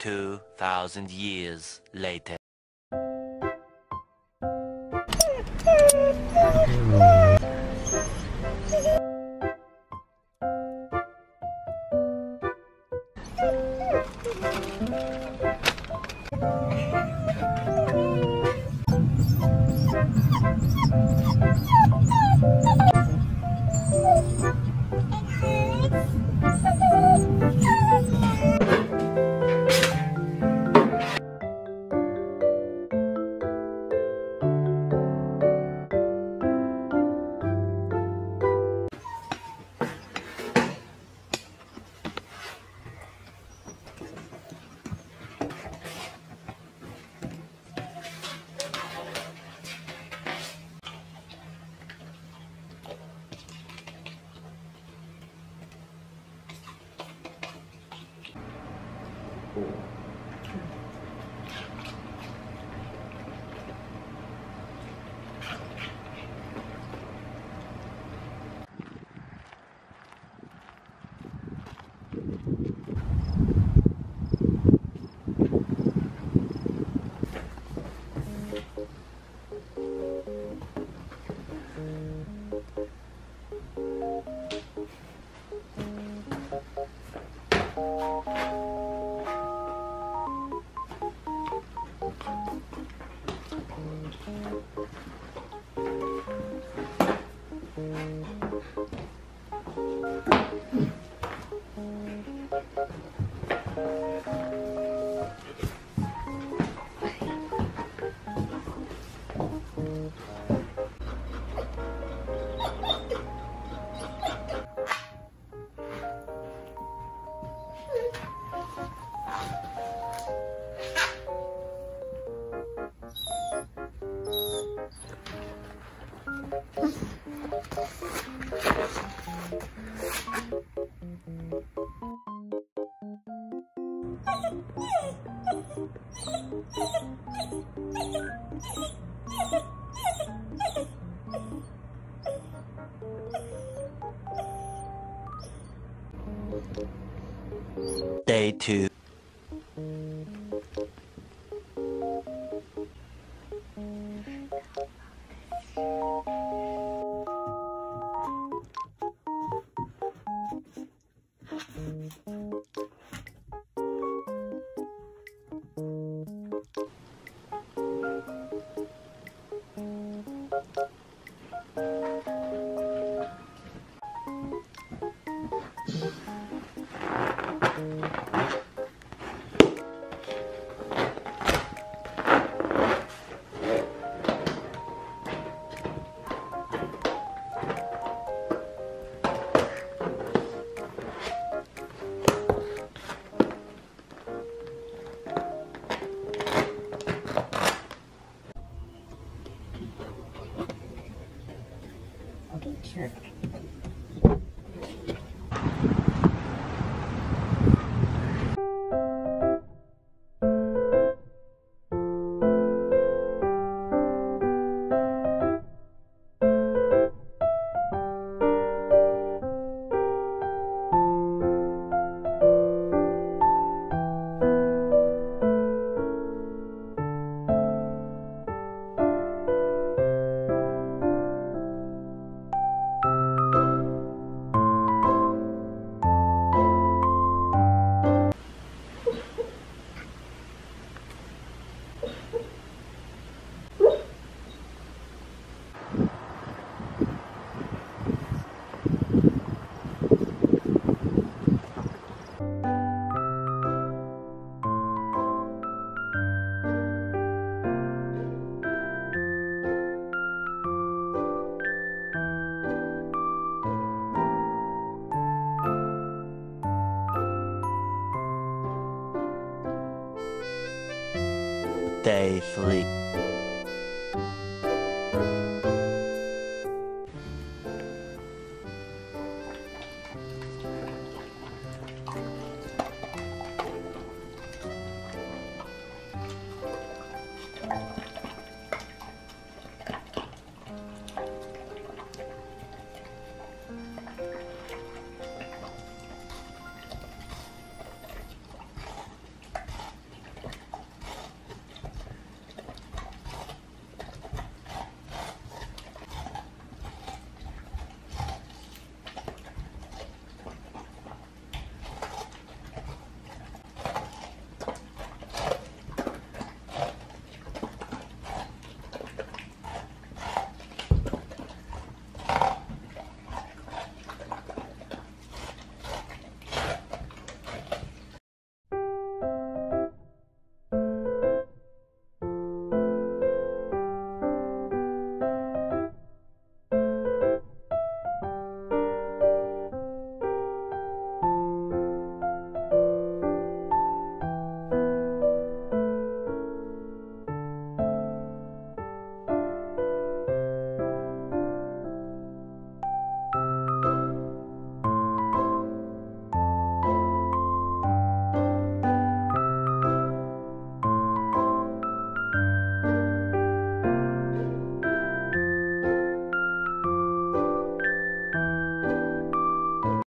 2,000 years later. Day 2 Okay, sure. 3